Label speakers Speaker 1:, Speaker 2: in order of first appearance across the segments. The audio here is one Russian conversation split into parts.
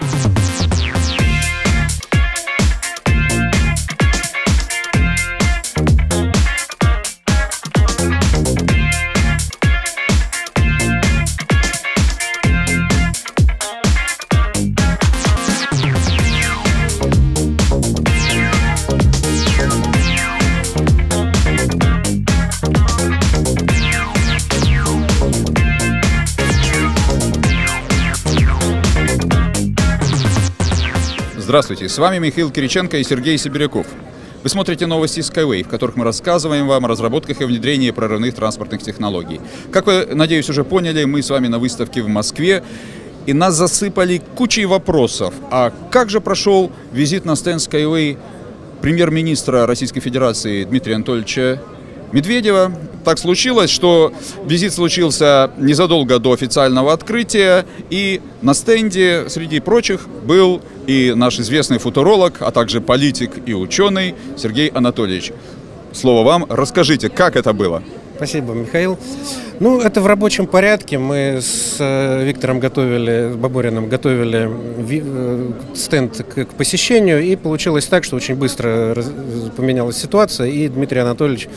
Speaker 1: Bye. Здравствуйте, с вами Михаил Кириченко и Сергей Сибиряков. Вы смотрите новости Skyway, в которых мы рассказываем вам о разработках и внедрении прорывных транспортных технологий. Как вы, надеюсь, уже поняли, мы с вами на выставке в Москве, и нас засыпали кучей вопросов. А как же прошел визит на стенд Skyway премьер-министра Российской Федерации Дмитрия Анатольевича Медведева. Так случилось, что визит случился незадолго до официального открытия, и на стенде среди прочих был и наш известный футуролог, а также политик и ученый Сергей Анатольевич. Слово вам. Расскажите, как это было?
Speaker 2: Спасибо, Михаил. Ну, это в рабочем порядке. Мы с э, Виктором готовили, с Бабориным готовили э, стенд к посещению, и получилось так, что очень быстро поменялась ситуация, и Дмитрий Анатольевич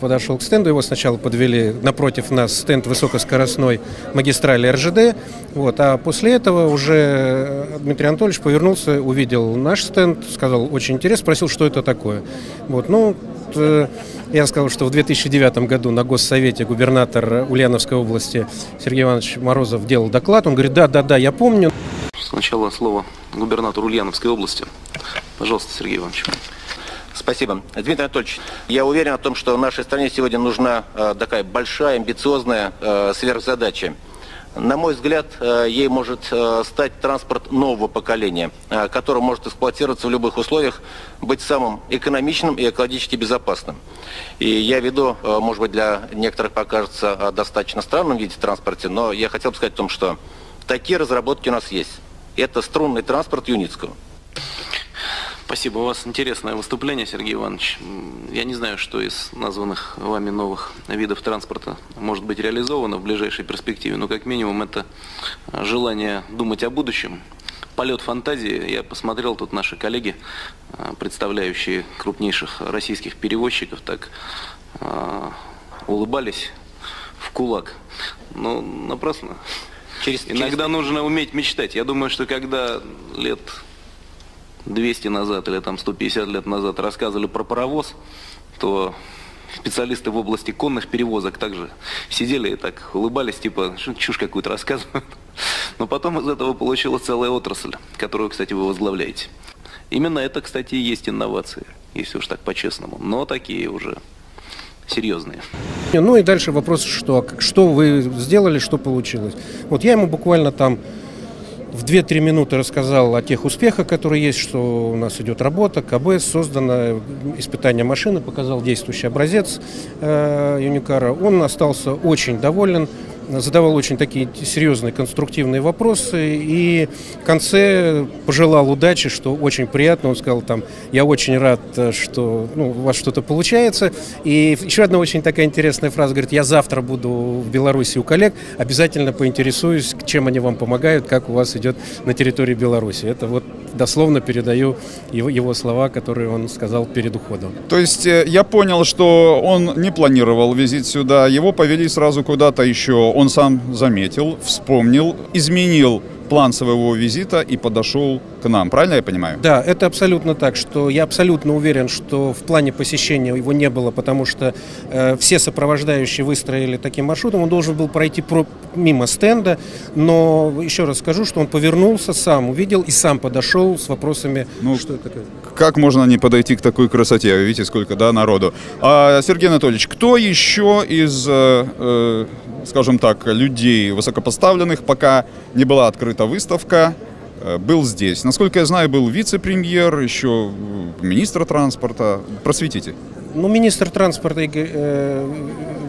Speaker 2: подошел к стенду. Его сначала подвели напротив нас стенд высокоскоростной магистрали РЖД, вот, а после этого уже Дмитрий Анатольевич повернулся, увидел наш стенд, сказал, очень интересно, спросил, что это такое. Вот, ну, я сказал, что в 2009 году на Госсовете губернатор Ульяновской области Сергей Иванович Морозов делал доклад. Он говорит, да, да, да, я помню.
Speaker 3: Сначала слово губернатору Ульяновской области. Пожалуйста, Сергей Иванович.
Speaker 4: Спасибо. Дмитрий Анатольевич, я уверен в том, что нашей стране сегодня нужна э, такая большая, амбициозная э, сверхзадача – на мой взгляд, э, ей может э, стать транспорт нового поколения, э, который может эксплуатироваться в любых условиях, быть самым экономичным и экологически безопасным. И я веду, может быть, для некоторых покажется достаточно странным виде транспорте, но я хотел бы сказать о том, что такие разработки у нас есть. Это струнный транспорт Юницкого.
Speaker 3: Спасибо. У вас интересное выступление, Сергей Иванович. Я не знаю, что из названных вами новых видов транспорта может быть реализовано в ближайшей перспективе, но как минимум это желание думать о будущем, полет фантазии. Я посмотрел, тут наши коллеги, а, представляющие крупнейших российских перевозчиков, так а, улыбались в кулак. Но напрасно. Через, Иногда через... нужно уметь мечтать. Я думаю, что когда лет 200 назад или там 150 лет назад рассказывали про паровоз, то специалисты в области конных перевозок также сидели и так улыбались, типа, чушь какую-то рассказывают. Но потом из этого получилась целая отрасль, которую, кстати, вы возглавляете. Именно это, кстати, и есть инновации, если уж так по-честному. Но такие уже серьезные.
Speaker 2: Ну и дальше вопрос, что, что вы сделали, что получилось. Вот я ему буквально там в 2-3 минуты рассказал о тех успехах, которые есть, что у нас идет работа, КБ создано, испытание машины, показал действующий образец э, Юникара. Он остался очень доволен задавал очень такие серьезные конструктивные вопросы и в конце пожелал удачи, что очень приятно. Он сказал там, я очень рад, что ну, у вас что-то получается. И еще одна очень такая интересная фраза, говорит, я завтра буду в Беларуси у коллег, обязательно поинтересуюсь, чем они вам помогают, как у вас идет на территории Беларуси. Это вот дословно передаю его, его слова, которые он сказал перед уходом.
Speaker 1: То есть э, я понял, что он не планировал визит сюда, его повели сразу куда-то еще он сам заметил, вспомнил, изменил план своего визита и подошел к нам. Правильно я понимаю?
Speaker 2: Да, это абсолютно так, что я абсолютно уверен, что в плане посещения его не было, потому что э, все сопровождающие выстроили таким маршрутом. Он должен был пройти про, мимо стенда, но еще раз скажу, что он повернулся сам, увидел и сам подошел с вопросами,
Speaker 1: ну, что это такое. Как можно не подойти к такой красоте? Видите, сколько да, народу. А, Сергей Анатольевич, кто еще из, э, э скажем так, людей высокопоставленных, пока не была открыта выставка, Э, был здесь. Насколько я знаю, был вице-премьер, еще министр транспорта. Просветите.
Speaker 2: Ну, министр транспорта э,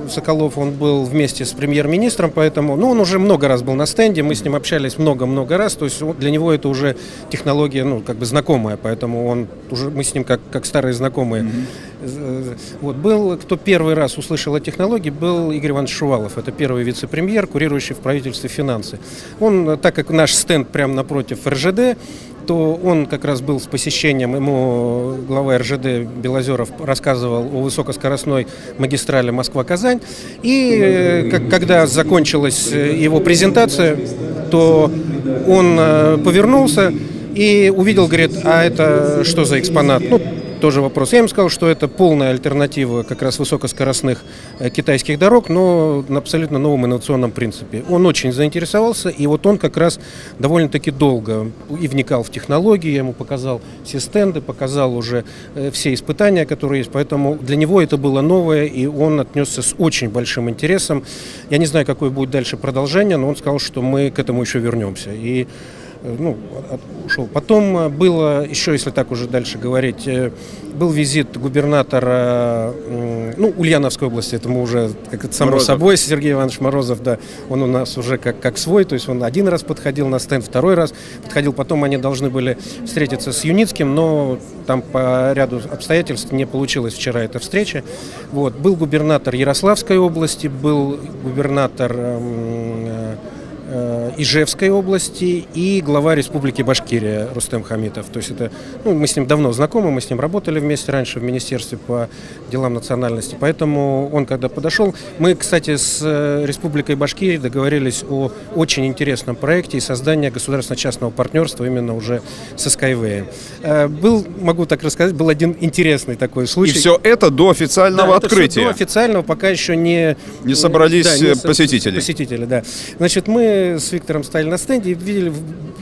Speaker 2: Соколов, он был вместе с премьер-министром, поэтому, ну, он уже много раз был на стенде, мы с ним общались много-много раз, то есть для него это уже технология, ну, как бы знакомая, поэтому он уже, мы с ним как, как старые знакомые. Mm-hmm. Вот, был, кто первый раз услышал о технологии, был Игорь Иванович Шувалов, это первый вице-премьер, курирующий в правительстве финансы. Он, так как наш стенд прямо напротив РЖД, то он как раз был с посещением, ему глава РЖД Белозеров рассказывал о высокоскоростной магистрали Москва-Казань. И э, как, когда закончилась э, его презентация, то он э, повернулся и увидел, говорит, а это что за экспонат? Ну, тоже вопрос. Я им сказал, что это полная альтернатива как раз высокоскоростных э, китайских дорог, но на абсолютно новом инновационном принципе. Он очень заинтересовался, и вот он как раз довольно-таки долго и вникал в технологии, я ему показал все стенды, показал уже э, все испытания, которые есть, поэтому для него это было новое, и он отнесся с очень большим интересом. Я не знаю, какое будет дальше продолжение, но он сказал, что мы к этому еще вернемся. И ну, ушел. Потом э, было, еще если так уже дальше говорить, э, был визит губернатора, ну, Ульяновской области, это мы уже, как это само Морозов. собой, Сергей Иванович Морозов, да, он у нас уже как, как свой, то есть он один раз подходил на стенд, второй раз подходил, потом они должны были встретиться с Юницким, но там по ряду обстоятельств не получилось вчера эта встреча. Вот. Был губернатор Ярославской области, был губернатор эм, Э, Ижевской области и глава Республики Башкирия Рустем Хамитов. То есть это, ну, мы с ним давно знакомы, мы с ним работали вместе раньше в Министерстве по делам национальности. Поэтому он, когда подошел, мы, кстати, с э, Республикой Башкирия договорились о очень интересном проекте и создании государственно-частного партнерства именно уже со Skyway. Э, был, могу так рассказать, был один интересный такой случай.
Speaker 1: И все это до официального да, открытия?
Speaker 2: до официального, пока еще не...
Speaker 1: Не собрались да, не посетители?
Speaker 2: Посетители, да. Значит, мы с Виктором стали на стенде и видели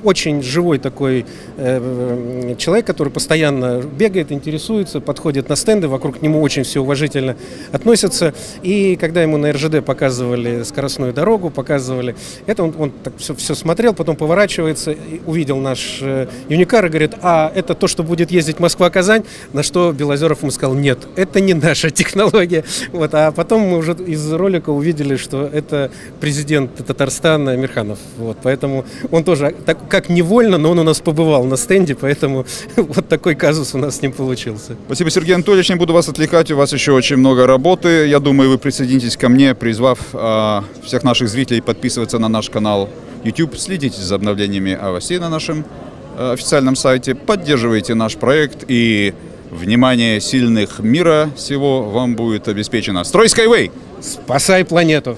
Speaker 2: очень живой такой э, человек, который постоянно бегает, интересуется, подходит на стенды, вокруг нему очень все уважительно относятся. И когда ему на РЖД показывали скоростную дорогу, показывали это, он, он так все, все смотрел, потом поворачивается, увидел наш э, Юникар и говорит, а это то, что будет ездить Москва-Казань, на что Белозеров ему сказал, нет, это не наша технология. Вот, а потом мы уже из ролика увидели, что это президент Татарстана Мирханов. Вот, поэтому он тоже так, как невольно, но он у нас побывал на стенде, поэтому вот такой казус у нас с ним получился.
Speaker 1: Спасибо, Сергей Анатольевич. Не буду вас отвлекать, у вас еще очень много работы. Я думаю, вы присоединитесь ко мне, призвав э, всех наших зрителей подписываться на наш канал YouTube, следите за обновлениями новостей на нашем э, официальном сайте, поддерживайте наш проект и внимание сильных мира всего вам будет обеспечено. Строй Skyway!
Speaker 2: Спасай планету!